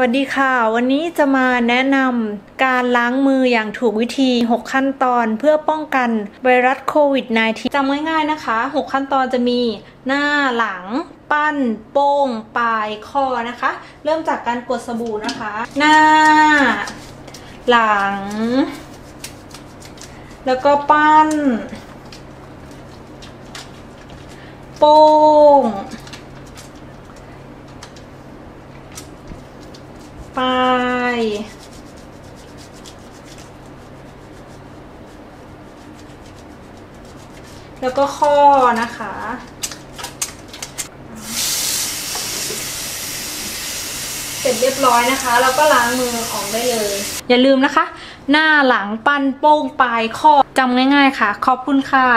วัสดีค่ะ วันนี้จะมาแนะนำการล้างมืออย่างถูกวิธี 6 ขั้นตอนเพื่อป้องกันไวรัสโควิด -19 จำง่ายๆนะคะ 6 ขั้นตอนจะมีหน้าหลัง ปั้น โป้ง ปลายคอนะคะ เริ่มจากการกดสบู่นะคะ หน้า หลัง แล้วก็ปั้น โป้ง ปลายแล้วก็ข้อนะคะ เสร็จเรียบร้อยนะคะ แล้วก็ล้างมือออกได้เลย อย่าลืมนะคะ หน้าหลังปั้นโป้งปลายข้อจำง่ายๆค่ะ ขอบคุณค่ะ